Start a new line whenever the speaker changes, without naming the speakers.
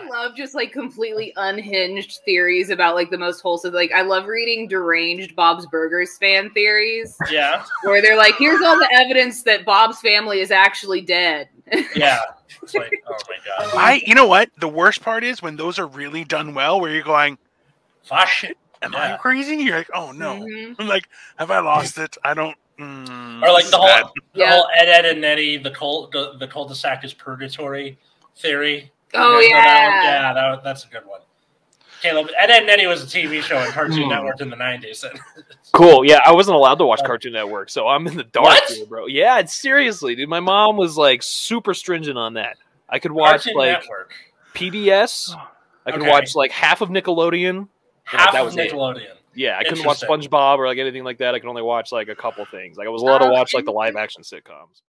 I love just like completely unhinged theories about like the most wholesome. Like I love reading deranged Bob's Burgers fan theories
Yeah,
where they're like, "Here's all the evidence that Bob's family is actually dead."
yeah. It's like, oh my god.
I, you know what? The worst part is when those are really done well, where you're going,
Fuck.
shit, am I crazy? You're like, oh no.
Mhm.
I'm like, have I lost it? I don't. Mm,
Or like the
this is bad.
whole, the
Yeah.
whole Ed, Edd n Eddy, the cul, the, the cul-de-sac is purgatory theory.
Oh
You guys know that
yeah.
yeah, that, that's a good one. Caleb, Ed, Edd n Eddy was a TV show on Cartoon
Hmm.
Network in the '90s.
Cool. Yeah, I wasn't allowed to watch Cartoon Network, so I'm in the dark here, bro. Yeah, it's seriously, dude. My mom was like super stringent on that. I could watch
Cartoon
like
Network,
PBS. I could
Okay.
watch like half of Nickelodeon.
half
that
of
was it.
Nickelodeon.
Yeah, I couldn't watch SpongeBob or like anything like that. I could only watch like a couple things. Like I was allowed to watch like the live action sitcoms.